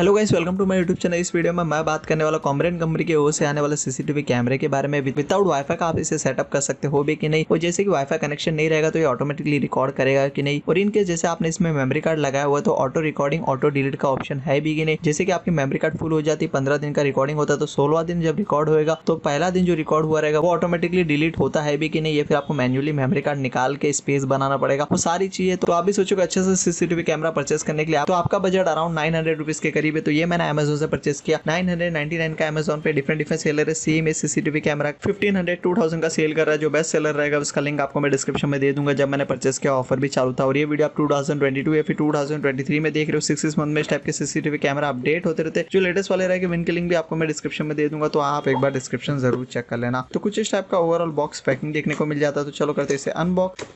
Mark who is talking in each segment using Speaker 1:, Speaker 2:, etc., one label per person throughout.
Speaker 1: Hello guys welcome to my YouTube channel इस video में मैं बात करने वाला कॉमरेन कंपनी की ओर से आने वाले सीसीटीवी कैमरे के बारे में। विदाउट वाईफाई का आप इसे सेटअप कर सकते हो भी कि नहीं? और जैसे कि वाईफाई कनेक्शन नहीं रहेगा तो ये ऑटोमेटिकली रिकॉर्ड करेगा कि नहीं? और इनके जैसे आपने इसमें मेमरी कार्ड लगाया हुआ तो ऑटो रिकॉर्डिंग ऑटो डिलीट का ऑप्शन है भी कि नहीं? जैसे कि आपकी मेमरी कार्ड फुल हो जाती है पंद्रह दिन का रिकॉर्डिंग होता है तो सोलवा दिन जब रिकॉर्ड होगा तो पहला दिन जो रिकॉर्ड हुआ रहेगा, वो ऑटोमेटिकली डिलीट होता है भी कि नहीं? ये फिर आपको मैन्युअली मेमरी कार्ड निकाल के स्पेस बनाना पड़ेगा। वो सारी चीज़ें तो आप भी सोचोगे अच्छे से सीसीटीवी कैमरा परचेस करने के लिए तो आपका बजट अराउंड नाइन हंड्रेड के करीब है तो ये मैंने अमेजोन से परचेस किया। 999 का अमेजोन पे डिफरेंट डिफरेंट सेलर है। सेम है सीसीटीवी कैमरा 1500 2000 का सेल कर रहा है, जो बेस्ट सेलर रहेगा, उसका लिंक आपको मैं डिस्क्रिप्शन में दे दूँगा। जब मैंने परचेस किया ऑफ़र भी चालू था। और ये वीडियो आप 2022 या फिर 2023 में देख रहे हो। सिक्स सिक्स मंथ में इस टाइप के सीसीटीवी कैमरा अपडेट होते रहते जो लेटेस्ट वाले रहेंगे इनके लिंक भी आपको मैं डिस्क्रिप्शन में दे दूँगा। तो आप एक बार डिस्क्रिप्शन ज़रूर चेक कर लेना। तो कुछ इस टाइप का ओवरऑल बॉक्स पैकिंग देखने को मिल जाता है। तो चलो करते इसे अनबॉक्स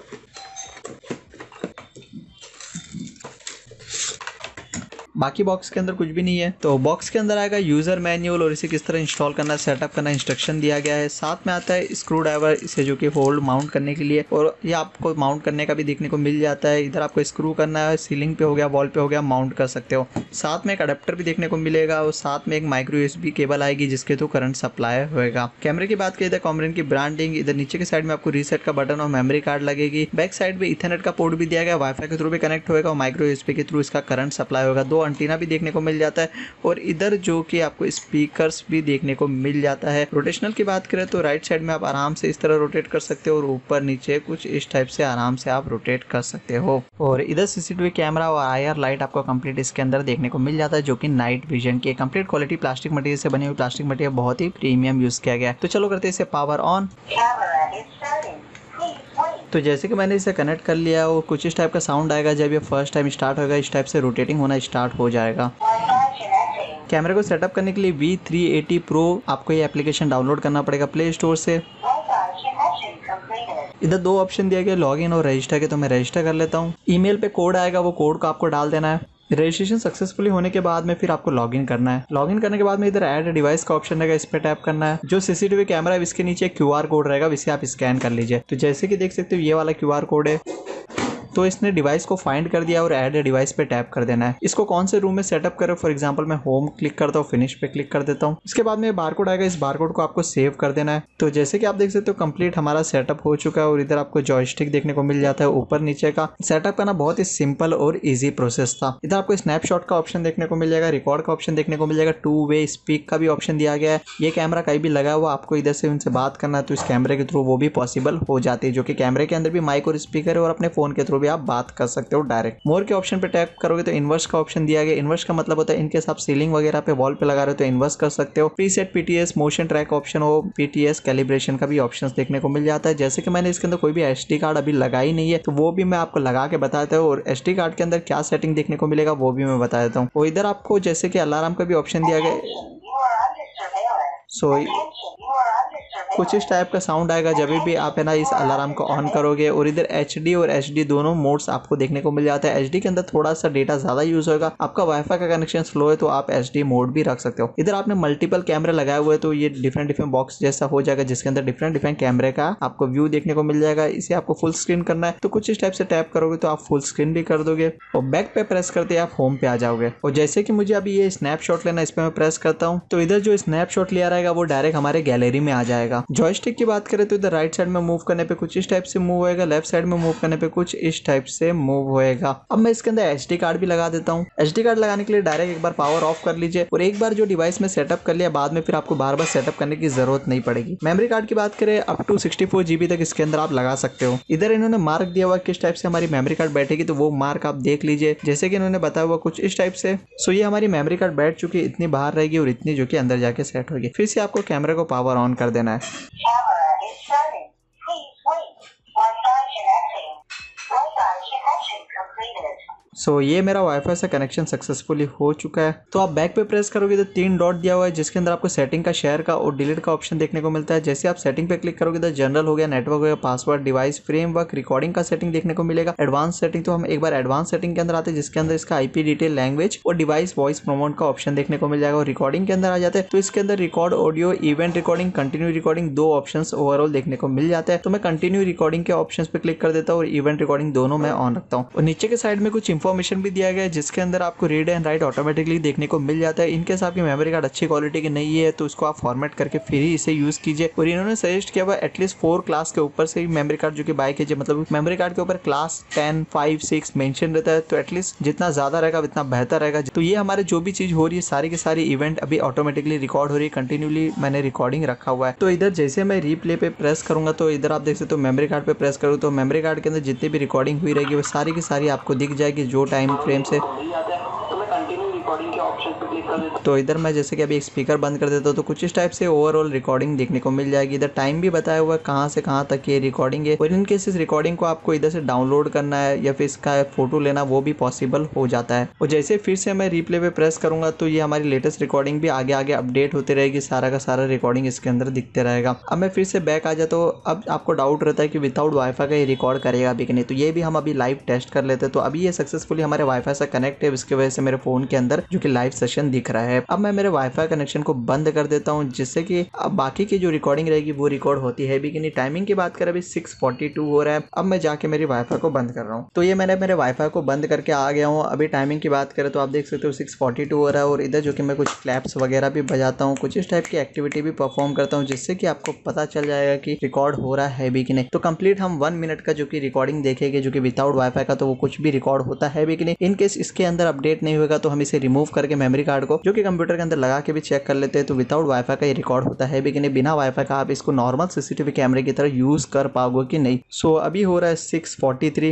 Speaker 1: बाकी बॉक्स के अंदर कुछ भी नहीं है। तो बॉक्स के अंदर आएगा यूज़र मैन्यूअल और इसे किस तरह इंस्टॉल करना सेटअप करना इंस्ट्रक्शन दिया गया है। साथ में आता है स्क्रू ड्राइवर इसे जो कि होल्ड माउंट करने के लिए। और ये आपको माउंट करने का भी देखने को मिल जाता है। इधर आपको स्क्रू करना है सीलिंग पे हो गया वॉल पे हो गया माउंट कर सकते हो। साथ में एक अडेप्टर भी देखने को मिलेगा और साथ में एक माइक्रो यूएसबी केबल आएगी, जिसके थ्रू करंट सप्लाई होगा कैमरे की बात करें कॉमरेन की ब्रांडिंग इधर नीचे के साइड में आपको रीसेट का बटन और मेमोरी कार्ड लगेगी। बैक साइड में इथरनेट का पोर्ट भी दिया गया वाईफाई के थ्रू भी कनेक्ट होगा और माइक्रो यूएसबी के थ्रू इसका करंट सप्लाई होगा। दो अंटीना भी देखने को मिल जाता है और इधर जो कि आपको स्पीकर्स भी देखने को मिल जाता है। रोटेशनल की बात करें तो राइट साइड में आप आराम से इस तरह रोटेट कर सकते हो और ऊपर नीचे कुछ इस टाइप से आराम से आप रोटेट कर सकते हो। और इधर सीसीटीवी कैमरा और आईआर लाइट आपको कंप्लीट इसके अंदर देखने को मिल जाता है, जो कि नाइट विजन की कंप्लीट क्वालिटी प्लास्टिक मटेरियल से बनी हुई प्लास्टिक मटेरियल बहुत ही प्रीमियम यूज़ किया गया तो चलो करते इसे पावर ऑन। तो जैसे कि मैंने इसे कनेक्ट कर लिया और कुछ इस टाइप का साउंड आएगा, जब ये फ़र्स्ट टाइम स्टार्ट होगा, इस टाइप से रोटेटिंग होना स्टार्ट हो जाएगा। कैमरे को सेटअप करने के लिए वी थ्री एटी प्रो आपको ये एप्लीकेशन डाउनलोड करना पड़ेगा प्ले स्टोर से। इधर दो ऑप्शन दिया गया लॉगिन और रजिस्टर के तो मैं रजिस्टर कर लेता हूँ। ईमेल पे कोड आएगा, वो कोड को आपको डाल देना है। रजिस्ट्रेशन सक्सेसफुली होने के बाद में फिर आपको लॉग इन करना है। लॉग इन करने के बाद में इधर एड डिवाइस का ऑप्शन रहेगा, इस पर टैप करना है। जो सीसीटीवी कैमरा है इसके नीचे क्यू कोड रहेगा इसे आप स्कैन कर लीजिए। तो जैसे कि देख सकते हो, ये वाला क्यूआर कोड है। तो इसने डिवाइस को फाइंड कर दिया और ऐड डिवाइस पे टैप कर देना है। इसको कौन से रूम में सेटअप करें? फॉर एग्ज़ाम्पल मैं होम क्लिक करता हूँ फिनिश पे क्लिक कर देता हूँ। इसके बाद में बारकोड आएगा, इस बारकोड को आपको सेव कर देना है। तो जैसे कि आप देख सकते हो कंप्लीट हमारा सेटअप हो चुका है और इधर आपको जॉयस्टिक देखने को मिल जाता है, ऊपर नीचे का। सेटअप करना बहुत ही सिंपल और ईजी प्रोसेस था। इधर आपको स्नैपशॉट का ऑप्शन देखने को मिल जाएगा रिकॉर्ड का ऑप्शन देखने को मिल जाएगा टू वे स्पीक का भी ऑप्शन दिया गया है। ये कैमरा कहीं भी लगा हुआ, आपको इधर से उनसे बात करना है तो इस कैमरे के थ्रू वो भी पॉसिबल हो जाती है, जो कि कैमरे के अंदर भी माइक और स्पीकर है और अपने फ़ोन के थ्रू भी आप बात कर सकते हो डायरेक्ट मोर के ऑप्शन पे टैप करोगे तो इन्वर्स का ऑप्शन दिया गया। इन्वर्स का मतलब होता है इनके आप सीलिंग वगैरह पे वॉल पे लगा रहे हो तो इन्वर्स कर सकते हो। Preset PTS motion track option हो पीटीएस कैलिब्रेशन का भी ऑप्शन देखने को मिल जाता है। जैसे कि मैंने इसके अंदर कोई भी एस कार्ड अभी लगाई नहीं है तो वो भी मैं आपको लगा के बताता हूँ और एस कार्ड के अंदर क्या सेटिंग देखने को मिलेगा वो भी मैं बता देता हूँ। और इधर आपको जैसे कि अलार्म का भी ऑप्शन दिया गया। सो कुछ इस टाइप का साउंड आएगा, जब भी आप, है ना, इस अलार्म को ऑन करोगे और इधर एचडी और एचडी दोनों मोड्स आपको देखने को मिल जाता है। एच के अंदर थोड़ा सा डेटा ज़्यादा यूज़ होगा आपका वाईफाई का कनेक्शन स्लो है तो आप एचडी मोड भी रख सकते हो। इधर आपने मल्टीपल कैमरे लगाए हुए तो ये डिफरेंट डिफरेंट बॉक्स जैसा हो जाएगा, जिसके अंदर डिफरेंट डिफरेंट कैमरे का आपको व्यू देखने को मिल जाएगा। इसे आपको फुल स्क्रीन करना है। तो कुछ इस टाइप से टैप करोगे तो आप फुल स्क्रीन भी कर दोगे। और बैक पे प्रेस करते आप होम पे आ जाओगे। और जैसे कि मुझे अभी ये स्नैपशॉट लेना इस पर मैं प्रेस करता हूँ। तो इधर जो स्नैपशॉट लिया रहेगा, वो डायरेक्ट हमारे गैलरी में आ जाएगा। जॉयस्टिक की बात करें तो इधर राइट साइड में मूव करने पे कुछ इस टाइप से मूव होएगा लेफ़्ट साइड में मूव करने पे कुछ इस टाइप से मूव होएगा। अब मैं इसके अंदर एच कार्ड भी लगा देता हूँ। एच कार्ड लगाने के लिए डायरेक्ट एक बार पावर ऑफ़ कर लीजिए और एक बार जो डिवाइस में सेटअप कर लिया, बाद में फिर आपको बार बार सेटअप करने की ज़रूरत नहीं पड़ेगी। मेमोरी कार्ड की बात करें अप टू सिक्सटी तक इसके अंदर आप लगा सकते हो। इधर इन्होंने मार्क दिया हुआ किस टाइप से हमारी मेमोरी कार्ड बैठेगी तो वो मार्क आप देख लीजिए। जैसे कि इन्होंने बताया हुआ कुछ इस टाइप से। सो ये हमारी मेमोरी कार्ड बैठ चुकी है, इतनी बाहर रहेगी और इतनी जो कि अंदर जाके सेट होगी। फिर से आपको कैमरे को पावर ऑन कर देना है। Camera is starting. Please wait. Wi-Fi connecting. Wi-Fi connection completed. So so, ये मेरा वाईफाई से कनेक्शन सक्सेसफुली हो चुका है। तो आप बैक पे प्रेस करोगे तो तीन डॉट दिया हुआ है जिसके अंदर आपको सेटिंग का शेयर का और डिलीट का ऑप्शन देखने को मिलता है। जैसे आप सेटिंग पे क्लिक करोगे तो जनरल हो गया नेटवर्क हो गया पासवर्ड डिवाइस फ्रेमवर्क रिकॉर्डिंग का सेटिंग देखने को मिलेगा। एडवांस सेटिंग तो हम एक बार एडवांस सेटिंग के अंदर आते हैं जिसके अंदर इसका आईपी डिटेल लैंग्वेज और डिवाइस वॉइस प्रोमोट का ऑप्शन देखने को मिल जाएगा और रिकॉर्डिंग के अंदर आ जाते हैं। तो इसके अंदर record audio event recording continue recording दो ऑप्शन ओवरऑल देखने को मिल जाता है। तो मैं कंटिन्यू रिकॉर्डिंग के ऑप्शन पे क्लिक कर देता हूँ और इवेंट रिकॉर्डिंग दोनों मैं ऑन रखता हूँ। और नीचे के साइड में कुछ इन्फॉर्मेशन भी दिया गया है, जिसके अंदर आपको रीड एंड राइट ऑटोमेटिकली देखने को मिल जाता है। इनके इनकेस आपकी मेमोरी कार्ड अच्छी क्वालिटी की नहीं है तो उसको आप फॉर्मेट करके फिर ही इसे यूज़ कीजिए। और इन्होंने सजेस्ट किया हुआ एटलीस्ट फोर क्लास के ऊपर से मेमोरी कार्ड जो कि बाय कीजिए। मतलब मेमोरी कार्ड के ऊपर class ten five six mention रहता है तो एटलीस्ट जितना ज़्यादा रहेगा, उतना बेहतर रहेगा। तो ये हमारे जो भी चीज़ हो रही है, सारी की सारी इवेंट अभी ऑटोमेटिकली रिकॉर्ड हो रही है कंटिन्यूली मैंने रिकॉर्डिंग रखा हुआ है। तो इधर जैसे मैं रीप्ले पे प्रेस करूँगा तो इधर आप देख सकते हो मेमोरी कार्ड पे प्रेस करूँ तो मेमोरी कार्ड के अंदर जितनी भी रिकॉर्डिंग हुई रहेगी, वो सारी की सारी आपको दिख जाएगी जो टाइम फ्रेम से तो इधर मैं जैसे कि अभी स्पीकर बंद कर देता हूँ तो कुछ इस टाइप से ओवरऑल रिकॉर्डिंग देखने को मिल जाएगी। इधर टाइम भी बताया हुआ है कहाँ से कहाँ तक ये रिकॉर्डिंग है। और इन केस इस रिकॉर्डिंग को आपको इधर से डाउनलोड करना है या फिर इसका फ़ोटो लेना, वो भी पॉसिबल हो जाता है। और जैसे फिर से मैं रिप्ले पे प्रेस करूँगा तो ये हमारी लेटेस्ट रिकॉर्डिंग भी आगे आगे अपडेट होती रहेगी, सारा का सारा रिकॉर्डिंग इसके अंदर दिखते रहेगा। अब मैं फिर से बैक आ जाता तो अब आपको डाउट रहता है कि विदाउट वाईफाई का ये रिकॉर्ड करेगा अभी नहीं तो ये भी हम अभी लाइव टेस्ट कर लेते हैं। तो अभी ये सक्सेसफुली हमारे वाईफाई से कनेक्ट है, इसकी वजह से मेरे फ़ोन के अंदर जो कि लाइव सेशन दिख रहा है। अब मैं मेरे वाईफाई कनेक्शन को बंद कर देता हूँ, जिससे कि अब बाकी की जो रिकॉर्डिंग रहेगी, वो रिकॉर्ड होती है भी कि नहीं। टाइमिंग की बात करें, अभी सिक्स हो रहा है। अब मैं जाके मेरी वाईफाई को बंद कर रहा हूँ। तो ये मैंने मेरे वाईफाई को बंद करके आ गया हूँ। अभी टाइमिंग की बात करें तो आप देख सकते हो सिक्स हो रहा है और इधर जो कि मैं कुछ क्लैप्स वगैरह भी बजाता हूँ, कुछ इस टाइप की एक्टिविटी भी परफॉर्म करता हूँ, जिससे कि आपको पता चल जाएगा कि रिकॉर्ड हो रहा है भी कि नहीं। तो कंप्लीट हम वन मिनट का जो कि रिकॉर्डिंग देखेंगे, जो कि विदाउट वाईफाई का तो वो कुछ भी रिकॉर्ड होता है भी कि नहीं। इन केस इसके अंदर अपडेट नहीं होगा तो हम इसे रिमूव करके मेमोरी कार्ड को जो कि कंप्यूटर के अंदर लगा के भी चेक कर लेते हैं तो विदाउट वाईफाई का ये रिकॉर्ड होता है भी कि नहीं बिना वाईफाई का आप इसको नॉर्मल सीसीटीवी कैमरे की तरह यूज़ कर पाओगे कि नहीं? सो so, अभी हो रहा है सिक्स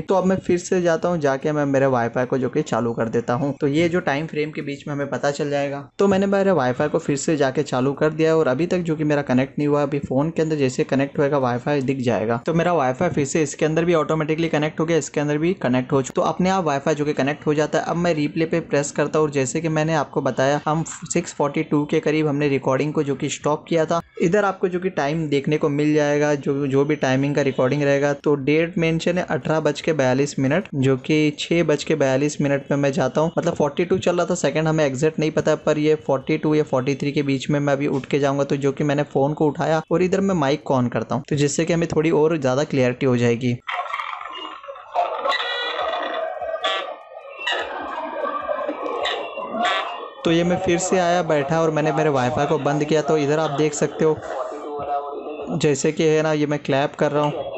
Speaker 1: तो अब मैं फिर से जाता हूँ जाके मैं मेरे वाईफाई को जो कि चालू कर देता हूँ। तो ये जो टाइम फ्रेम के बीच में हमें पता चल जाएगा। तो मैंने मेरे वाईफाई को फिर से जाके चालू कर दिया और अभी तक जो कि मेरा कनेक्ट नहीं हुआ अभी फ़ोन के अंदर जैसे कनेक्ट होगा वाईफाई दिख जाएगा। तो मेरा वाईफाई फिर से इसके अंदर भी ऑटोमेटिकली कनेक्ट हो गया इसके अंदर भी कनेक्ट हो चुका तो अपने आप वाईफाई जो कि कनेक्ट हो जाता है अब मैं रिप्ले पे प्रेस करता हूँ और जैसे कि मैंने आपको बताया हम 642 के करीब हमने रिकॉर्डिंग को जो कि स्टॉप किया था। इधर आपको जो कि टाइम देखने को मिल जाएगा, जो जो भी टाइमिंग का रिकॉर्डिंग रहेगा। तो डेट मेंशन है अठारह बज के बयालीस मिनट, जो कि छः बज के बयालीस मिनट पे मैं जाता हूँ। मतलब 42 चल रहा था सेकंड हमें एग्जैक्ट नहीं पता, पर ये 42 या 43 के बीच में मैं अभी उठ के जाऊँगा। तो जो कि मैंने फ़ोन को उठाया और इधर मैं माइक को ऑन करता हूँ। तो जिससे कि हमें थोड़ी और ज़्यादा क्लियरिटी हो जाएगी। तो ये मैं फिर से आया, बैठा और मैंने मेरे वाईफाई को बंद किया। तो इधर आप देख सकते हो, जैसे कि है ना, ये मैं क्लैप कर रहा हूँ।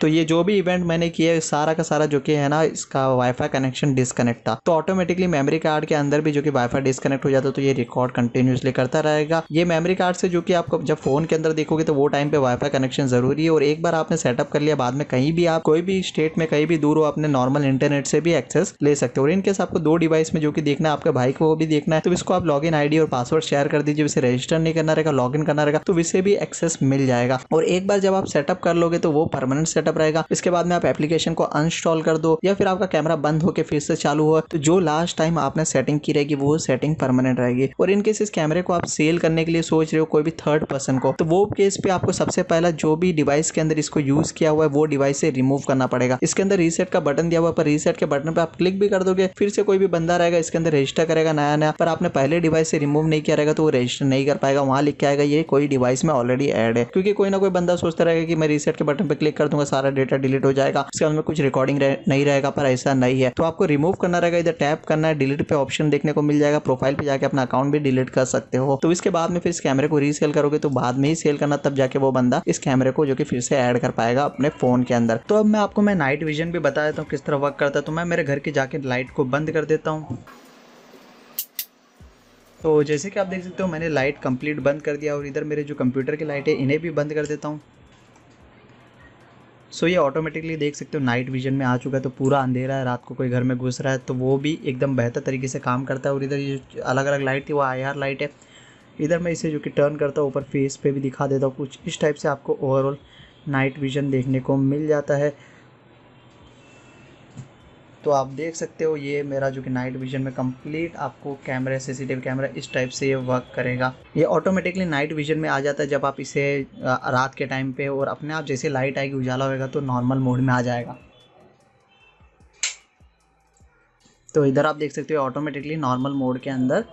Speaker 1: तो ये जो भी इवेंट मैंने किया है, सारा का सारा जो कि है ना, इसका वाईफाई कनेक्शन डिसकनेक्ट था। तो ऑटोमेटिकली मेमोरी कार्ड के अंदर भी जो कि वाईफाई डिसकनेक्ट हो जाता तो ये रिकॉर्ड कंटिन्यूसली करता रहेगा। ये मेमोरी कार्ड से जो कि आपको जब फ़ोन के अंदर देखोगे तो वो टाइम पे वाईफाई कनेक्शन ज़रूरी है। और एक बार आपने सेटअप कर लिया, बाद में कहीं भी आप, कोई भी स्टेट में कहीं भी दूर हो अपने नॉर्मल इंटरनेट से भी एक्सेस ले सकते हो। और इनकेस आपको दो डिवाइस में जो कि देखना है, आपके भाई को वो भी देखना है तो इसको आप लॉग इन और पासवर्ड शेयर कर दीजिए। इसे रजिस्टर नहीं करना रहेगा लॉग करना रहेगा तो इसे भी एक्सेस मिल जाएगा। और एक बार जब आप सेटअप कर लोगे तो वो परमानेंट सेटअप रहेगा। इसके बाद में आप एप्लीकेशन को अनस्टॉल कर दो या फिर आपका कैमरा बंद होकर फिर से चालू हो। तो जो लास्ट टाइम आपने सेटिंग की रहेगी, वो सेटिंग परमानेंट रहेगी। और इनकेस इस कैमरे को आप सेल करने के लिए सोच रहे हो कोई भी थर्ड पर्सन को तो वो केस पे आपको सबसे पहला जो भी डिवाइस के अंदर इसको यूज़ किया हुआ है, वो डिवाइस से रिमूव करना पड़ेगा। इसके अंदर रीसेट का बटन दिया हुआ पर रीसेट के बटन पर आप क्लिक भी कर दोगे, फिर से कोई भी बंदा रहेगा, इसके अंदर रजिस्टर करेगा नया नया पर आपने पहले डिवाइस से रिमूव नहीं किया रहेगा तो वो रजिस्टर नहीं कर पाएगा। वहाँ लिख के आएगा, ये कोई डिवाइस में ऑलरेडी एड है। क्योंकि कोई ना कोई बंदा सोचता रहेगा कि मैं रीसेट के बटन पर क्लिक कर दूँगा सारा डेटा डिलीट हो जाएगा। इसके अंदर कुछ रिकॉर्डिंग रह, नहीं रहेगा पर ऐसा नहीं है। तो आपको रिमूव करना रहेगा इधर टैप करना है डिलीट पे ऑप्शन देखने को मिल जाएगा प्रोफ़ाइल पे जाके अपना अकाउंट भी डिलीट कर सकते हो। तो इसके बाद में फिर इस कैमरे को रीसेल करोगे तो बाद में ही सेल करना तब जाके वो बंदा इस कैमरे को जो कि फिर से ऐड कर पाएगा अपने फ़ोन के अंदर। तो अब मैं आपको मैं नाइट विजन भी बता देता हूँ किस तरह वर्क करता है। तो मैं मेरे घर की जाके लाइट को बंद कर देता हूँ। तो जैसे कि आप देख सकते हो मैंने लाइट कंप्लीट बंद कर दिया और इधर मेरे जो कंप्यूटर की लाइट है इन्हें भी बंद कर देता हूँ। सो so, ये ऑटोमेटिकली देख सकते हो नाइट विजन में आ चुका है तो पूरा अंधेरा है रात को कोई घर में घुस रहा है तो वो भी एकदम बेहतर तरीके से काम करता है और इधर ये अलग अलग लाइट थी वो आईआर लाइट है। इधर मैं इसे जो कि टर्न करता हूँ ऊपर फेस पे भी दिखा देता हूँ कुछ इस टाइप से आपको ओवरऑल नाइट विजन देखने को मिल जाता है। तो आप देख सकते हो, ये मेरा जो कि नाइट विजन में कंप्लीट आपको कैमरा सीसीटीवी कैमरा इस टाइप से ये वर्क करेगा। ये ऑटोमेटिकली नाइट विजन में आ जाता है जब आप इसे रात के टाइम पे और अपने आप जैसे लाइट आएगी, उजाला होगा तो नॉर्मल मोड में आ जाएगा। तो इधर आप देख सकते हो ऑटोमेटिकली नॉर्मल मोड के अंदर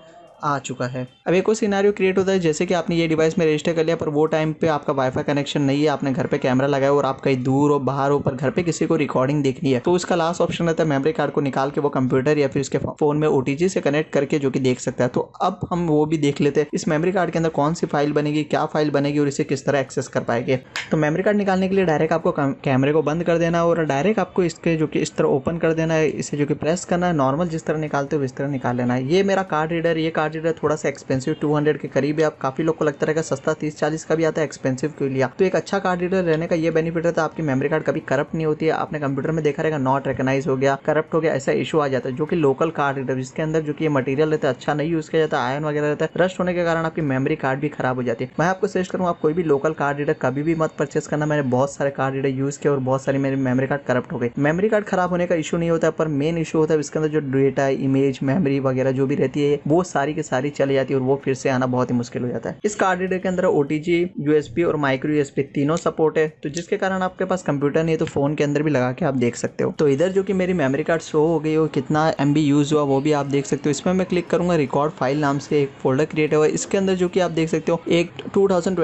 Speaker 1: आ चुका है। अब एक और सिनारियो क्रिएट होता है, जैसे कि आपने ये डिवाइस में रजिस्टर कर लिया, पर वो टाइम पे आपका वाईफाई कनेक्शन नहीं है, आपने घर पे कैमरा लगाया और आप कहीं दूर हो, बाहर हो, पर घर पे किसी को रिकॉर्डिंग देखनी है तो उसका लास्ट ऑप्शन रहता है मेमोरी कार्ड को निकाल के वो कंप्यूटर या फिर उसके फ़ोन में ओटीजी से कनेक्ट करके जो कि देख सकता है। तो अब हम वो भी देख लेते हैं, इस मेमोरी कार्ड के अंदर कौन सी फ़ाइल बनेगी, क्या फ़ाइल बनेगी और इसे किस तरह एक्सेस कर पाएँगे। तो मेमोरी कार्ड निकालने के लिए डायरेक्ट आपको कैमरे को बंद कर देना और डायरेक्ट आपको इसके जो कि, इस तरह ओपन कर देना है, इसे जो कि प्रेस करना है नॉर्मल जिस तरह निकालते हो इस तरह निकाल लेना है। ये मेरा कार्ड रीडर ये कार्ड रीडर थोड़ा सा एक्सपेंसिव टू के करीब है। आप काफ़ी लोग को लगता रहेगा, सस्ता तीस चालीस का भी आता है एक्सपेंसिव के लिए तो एक अच्छा कार्ड रीडर रहने का ये बेनिफिट रहता है, आपकी मेमोरी कार्ड कभी करप्ट नहीं होती है। आपने कंप्यूटर में देखा रहेगा नॉट रिकनाइज हो गया करप्ट हो गया, ऐसा इशू आ जाता है, जो कि लोकल कार्ड रीडर जिसके अंदर जो कि मटेरियल रहता है अच्छा नहीं यूज़ किया जाता आयन वगैरह रहता है रस्ट होने के कारण आपकी मेमोरी कार्ड भी खराब हो जाती है। मैं आपको सजेस्ट करूँ आप कोई भी लोकल कार्ड रीडर कभी भी मत परचेस करना। मैंने बहुत सारे कार्ड रीडर यूज़ किया और बहुत सारी मेरी मेमरी कार्ड करप्ट हो गई। मेमरी कार्ड खराब होने का इशू नहीं होता, पर मेन इशू होता है इसके अंदर जो डेटा इमेज मेमरी वगैरह जो भी रहती है, वो सारी की सारी चली जाती है और वो फिर से आना बहुत ही मुश्किल हो जाता है। इस कार्ड रीडर के अंदर ओटीजी यूएसबी और माइक्रो यूएसपी तीनों सपोर्ट है। तो जिसके कारण आपके पास कंप्यूटर नहीं तो फ़ोन के अंदर भी लगा के आप देख सकते हो। तो इधर जो कि मेरी मेमोरी कार्ड शो हो गई हो कितना एमबी यूज़ हुआ, वो भी आप देख सकते हो। इसमें मैं क्लिक करूँगा रिकॉर्ड फ़ाइल नाम से एक फोल्डर क्रिएट हुआ। इसके अंदर जो कि आप देख सकते हो, एक टू थाउज़ेंड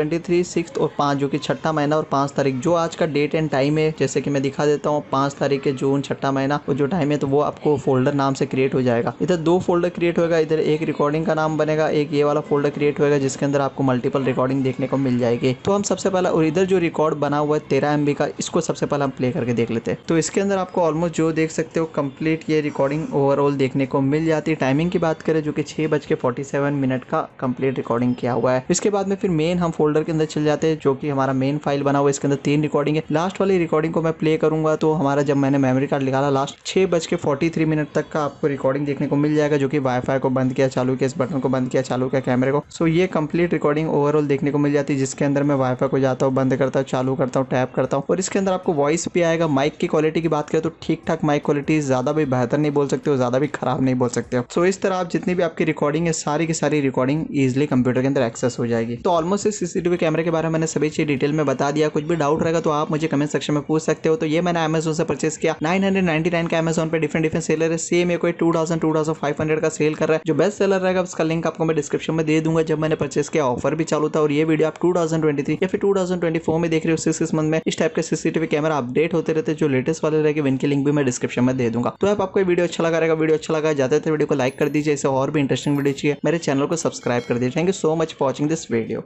Speaker 1: और पाँच, जो कि छठा महीना और पाँच तारीख, जो आज का डेट एंड टाइम है, जैसे कि मैं दिखा देता हूँ, पाँच तारीख के जून, छठा महीना, और जो टाइम है तो वो आपको फोल्डर नाम से क्रिएट हो जाएगा। इधर दो फोल्डर क्रिएट होगा इधर एक रिकॉर्डिंग का नाम बनेगा, एक ये वाला फोल्डर क्रिएट होगा जिसके अंदर आपको मल्टीपल रिकॉर्डिंग देखने को मिल जाएगी। तो हम सबसे पहले, और इधर जो रिकॉर्ड बना हुआ है तेरह एम का, इसको सबसे पहले हम प्ले करके देख लेते हैं। तो इसके अंदर आपको ऑलमोस्ट जो देख सकते हो कंप्लीट ये रिकॉर्डिंग ओवरऑल देखने को मिल जाती है। टाइमिंग की बात करें, जो कि छह बज के फोर्टी सेवन मिनट का कंप्लीट रिकॉर्डिंग किया हुआ है। इसके बाद में फिर मेन हम फोल्डर के अंदर चल जाते हैं, जो कि हमारा मेन फ़ाइल बना हुआ इसके अंदर तीन रिकॉर्डिंग है। लास्ट वाली रिकॉर्डिंग को मैं प्ले करूँगा तो हमारा जब मैंने मेमोरी कार्ड निकाला लास्ट छह बज के फोर्टी थ्री मिनट तक का आपको रिकॉर्डिंग देखने को मिल जाएगा, जो कि वाईफाई को बंद किया, चालू किया इस बटन को बंद किया चालू किया कैमरे को। सो ये कंप्लीट रिकॉर्डिंग ओवरऑल देखने को मिल जाती है, जिसके अंदर मैं वाईफाई को जाता हूँ, बंद करता हूँ, चालू करता हूँ टैप करता हूँ। और इसके अंदर आपको वॉइस भी आएगा माइक की क्वालिटी की बात करें तो ठीक ठाक माइक क्वालिटी ज़्यादा भी बेहतर नहीं बोल सकते हो ज़्यादा भी खराब नहीं बोल सकते हो। सो इस तरह आप जितनी भी आपकी रिकॉर्डिंग है, सारी की सारी रिकॉर्डिंग इजिली कंप्यूटर के अंदर एक्सेस हो जाएगी। तो ऑलमोस्ट इस सीसीटीवी कैमरे के बारे में मैंने सभी चीज़ डिटेल में बता दिया। कुछ भी डाउट रहेगा तो आप मुझे कमेंट सेक्शन में पूछ सकते हो। तो ये मैंने अमेजोन से परचेस किया। नाइन का अमेजोन पे डिफरेंट डिफरेंट सेलर है। सेम ये कोई टू थाउज़ेंड का सेल कर रहा है। जो बेस्ट सेलर रहेगा उसका लिंक आपको मैं डिस्क्रिप्शन में दे दूँगा, जब मैंने परचेस किया ऑफ़र भी चालू था और ये वीडियो आप टू या फिर टू में देख रहे हो सिक्स मंथ में इस टाइप के सीसीटीवी कैमरा अपडेट होते रहते जो लेटेस्ट वाले रहेंगे इनके लिंक भी मैं डिस्क्रिप्शन में दे दूँगा। तो आप, आपको वीडियो अच्छा लगा रहेगा वीडियो अच्छा लगा जाते थे वीडियो को लाइक कर दीजिए, इसे और भी इंटरेस्टिंग वीडियो चाहिए, मेरे चैनल को सब्सक्राइब कर दीजिए। Thank you so much watching this video